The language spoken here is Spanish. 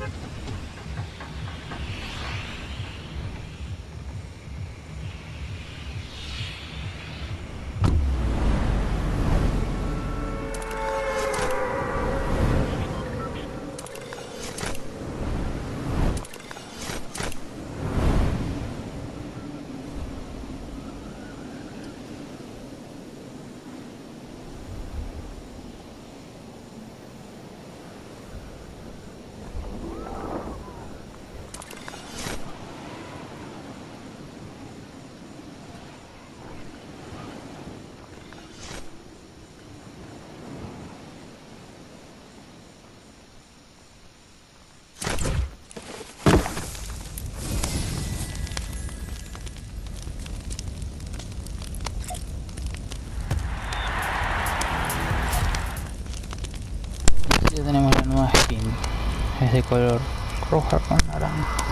Ha ha ha! tenemos la nueva skin. Es de color roja con naranja.